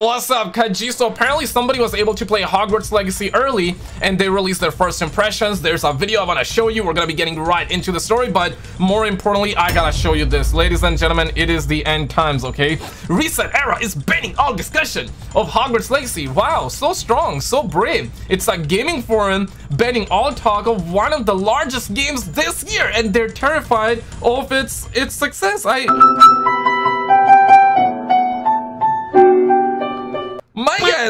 What's up, Kaji? So apparently somebody was able to play Hogwarts Legacy early and they released their first impressions. There's a video I want to show you. We're going to be getting right into the story, but more importantly, I gotta show you this. Ladies and gentlemen, it is the end times, okay? ResetEra is banning all discussion of Hogwarts Legacy. Wow, so strong, so brave. It's a gaming forum banning all talk of one of the largest games this year and they're terrified of its, its success. I...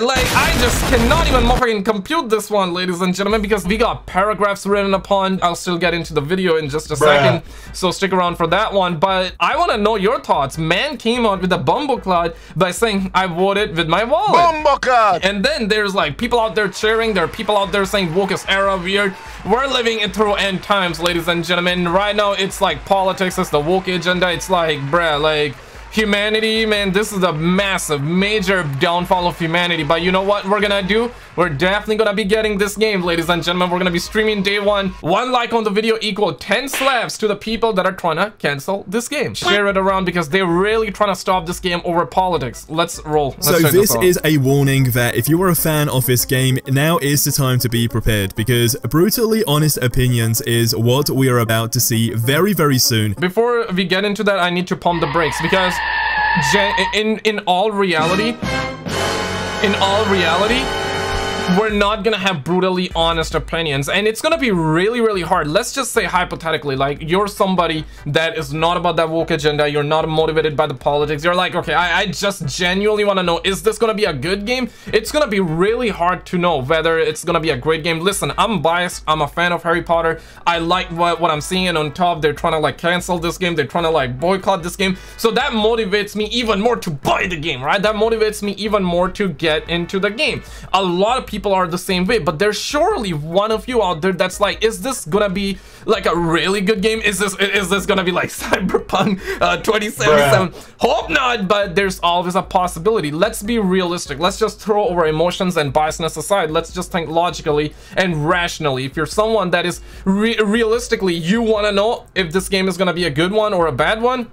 Like, I just cannot even fucking compute this one, ladies and gentlemen, because we got paragraphs written upon. I'll still get into the video in just a Bruh. second, so stick around for that one. But I want to know your thoughts. Man came out with a bumbleclad by saying, I voted with my wallet. Bumbleclad! And then there's like people out there cheering. There are people out there saying, woke Wokus era weird. We're living it through end times, ladies and gentlemen. Right now, it's like politics. It's the woke agenda. It's like, bruh, like humanity man this is a massive major downfall of humanity. But you know what we're gonna do? We're definitely gonna be getting this game ladies and gentlemen. We're gonna be streaming day one. One like on the video equal 10 slaps to the people that are trying to cancel this game. Share it around because they're really trying to stop this game over politics. Let's roll. Let's so this, this is a warning that if you are a fan of this game now is the time to be prepared because brutally honest opinions is what we are about to see very very soon. Before we get into that i need to pump the brakes because in in all reality, in all reality, we're not gonna have brutally honest opinions and it's gonna be really really hard. Let's just say hypothetically like you're somebody that is not about that woke agenda you're not motivated by the politics you're like okay I, I just genuinely want to know is this gonna be a good game? It's gonna be really hard to know whether it's gonna be a great game. Listen I'm biased I'm a fan of Harry Potter. I like what, what I'm seeing on top they're trying to like cancel this game they're trying to like boycott this game. So that motivates me even more to buy the game right? That motivates me even more to get into the game. A lot of people people are the same way but there's surely one of you out there that's like is this gonna be like a really good game? Is this is this gonna be like cyberpunk uh, 2077 Bruh. hope not but there's always a possibility. Let's be realistic. Let's just throw our emotions and biasness aside. Let's just think logically and rationally. If you're someone that is re realistically you want to know if this game is gonna be a good one or a bad one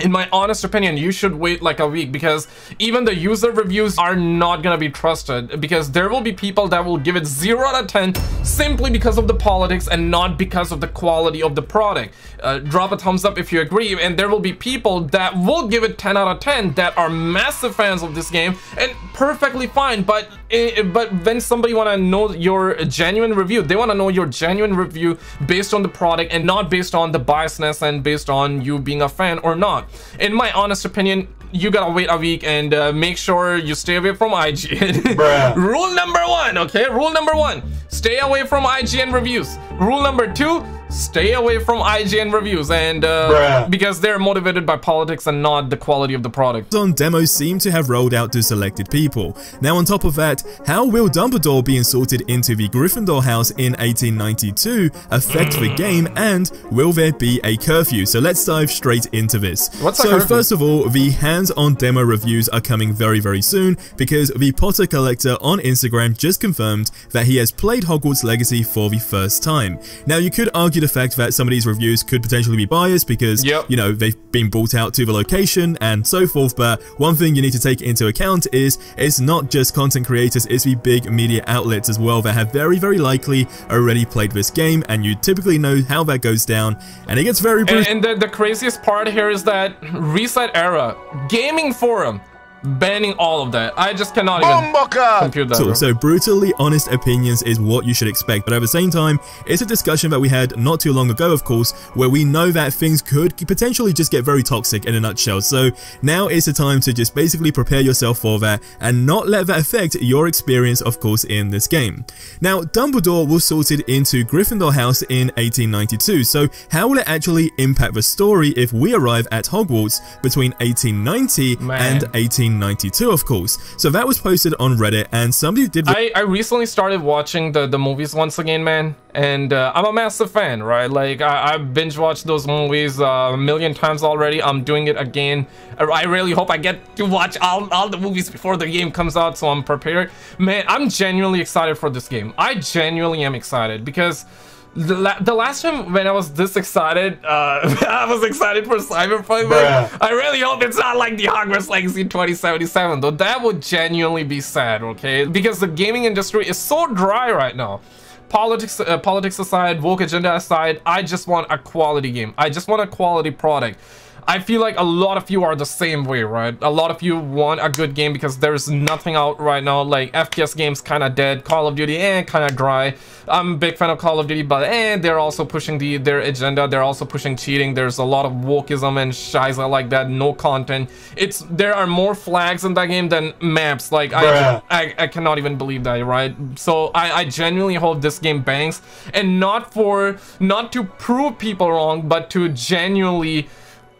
in my honest opinion you should wait like a week because even the user reviews are not gonna be trusted because there will be people that will give it 0 out of 10 simply because of the politics and not because of the quality of the product. Uh, drop a thumbs up if you agree and there will be people that will give it 10 out of 10 that are massive fans of this game and perfectly fine but eh, but when somebody want to know your genuine review they want to know your genuine review based on the product and not based on the biasness and based on you being a fan or not in my honest opinion, you gotta wait a week and uh, make sure you stay away from IGN. Rule number one, okay? Rule number one, stay away from IGN reviews. Rule number two, stay away from IGN reviews and uh, because they're motivated by politics and not the quality of the product. On demos seem to have rolled out to selected people. Now on top of that, how will Dumbledore being sorted into the Gryffindor house in 1892 affect the game and will there be a curfew? So let's dive straight into this. What's so first of all, the hands-on demo reviews are coming very very soon because the Potter Collector on Instagram just confirmed that he has played Hogwarts Legacy for the first time. Now you could argue the fact that some of these reviews could potentially be biased because, yep. you know, they've been brought out to the location and so forth, but one thing you need to take into account is it's not just content creators, it's the big media outlets as well that have very, very likely already played this game. And you typically know how that goes down. And it gets very And, and the, the craziest part here is that ResetEra, gaming forum, banning all of that. I just cannot even compute that. So, so, brutally honest opinions is what you should expect, but at the same time, it's a discussion that we had not too long ago, of course, where we know that things could potentially just get very toxic in a nutshell. So now is the time to just basically prepare yourself for that and not let that affect your experience, of course, in this game. Now, Dumbledore was sorted into Gryffindor House in 1892, so how will it actually impact the story if we arrive at Hogwarts between 1890 Man. and 18 1992, of course. So that was posted on Reddit, and somebody did. I, I recently started watching the the movies once again, man, and uh, I'm a massive fan, right? Like I, I binge watched those movies uh, a million times already. I'm doing it again. I really hope I get to watch all all the movies before the game comes out, so I'm prepared. Man, I'm genuinely excited for this game. I genuinely am excited because the, la the last time when I was this excited, uh, I was excited for Cyberpunk, but I really hope it's not like the Hogwarts Legacy 2077, though that would genuinely be sad, okay? Because the gaming industry is so dry right now. Politics, uh, politics aside, woke agenda aside, I just want a quality game. I just want a quality product. I feel like a lot of you are the same way, right? A lot of you want a good game because there's nothing out right now. Like FPS games kind of dead, Call of Duty eh, kind of dry. I'm a big fan of Call of Duty, but eh, they're also pushing the their agenda. They're also pushing cheating. There's a lot of wokeism and shiza like that. No content. It's there are more flags in that game than maps. Like I, I, I cannot even believe that, right? So I, I genuinely hope this game bangs, and not for not to prove people wrong, but to genuinely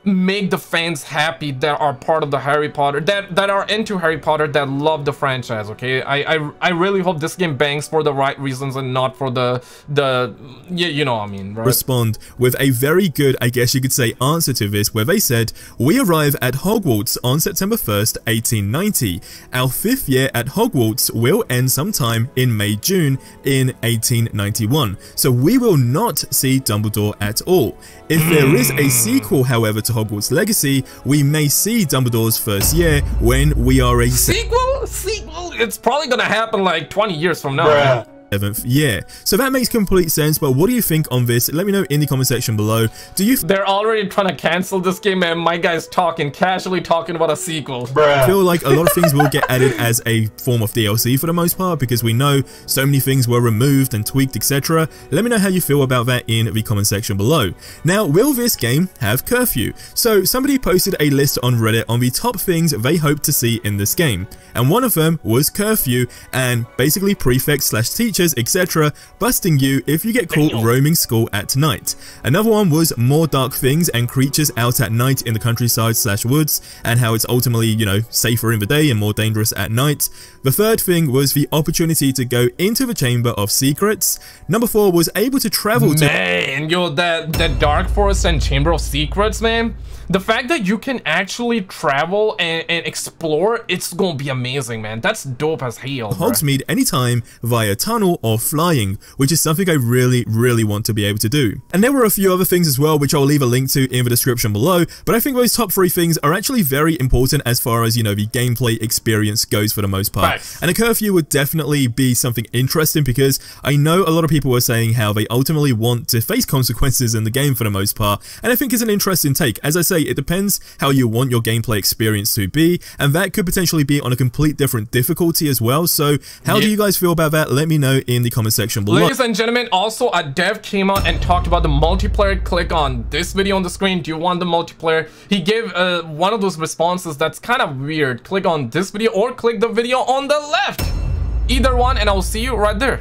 make the fans happy that are part of the Harry Potter that that are into Harry Potter that love the franchise okay? I I, I really hope this game bangs for the right reasons and not for the the you, you know what I mean right? respond with a very good I guess you could say answer to this where they said we arrive at Hogwarts on September 1st 1890 our fifth year at Hogwarts will end sometime in May June in 1891 so we will not see Dumbledore at all. If there is a hmm. sequel however to Hogwarts Legacy, we may see Dumbledore's first year when we are a sequel. Sequel? It's probably gonna happen like 20 years from now seventh year. So that makes complete sense, but what do you think on this? Let me know in the comment section below. Do you- They're already trying to cancel this game and my guy's talking, casually talking about a sequel. I feel like a lot of things will get added as a form of DLC for the most part because we know so many things were removed and tweaked, etc. Let me know how you feel about that in the comment section below. Now, will this game have curfew? So somebody posted a list on Reddit on the top things they hope to see in this game, and one of them was curfew and basically prefects slash teachers teachers, etc., busting you if you get caught roaming school at night. Another one was more dark things and creatures out at night in the countryside slash woods, and how it's ultimately, you know, safer in the day and more dangerous at night. The third thing was the opportunity to go into the Chamber of Secrets. Number four was able to travel man, to- Man, yo, that, that Dark Forest and Chamber of Secrets, man, the fact that you can actually travel and, and explore, it's gonna be amazing, man. That's dope as hell. Hogsmeade anytime via tunnel or flying, which is something I really, really want to be able to do. And there were a few other things as well, which I'll leave a link to in the description below, but I think those top three things are actually very important as far as, you know, the gameplay experience goes for the most part. And a curfew would definitely be something interesting because I know a lot of people were saying how they ultimately want to face consequences in the game for the most part, and I think it's an interesting take. As I say, it depends how you want your gameplay experience to be, and that could potentially be on a complete different difficulty as well. So how yeah. do you guys feel about that? Let me know in the comment section below. Ladies and gentlemen, also a dev came out and talked about the multiplayer. Click on this video on the screen. Do you want the multiplayer? He gave uh, one of those responses that's kind of weird. Click on this video or click the video on the left. Either one and I will see you right there.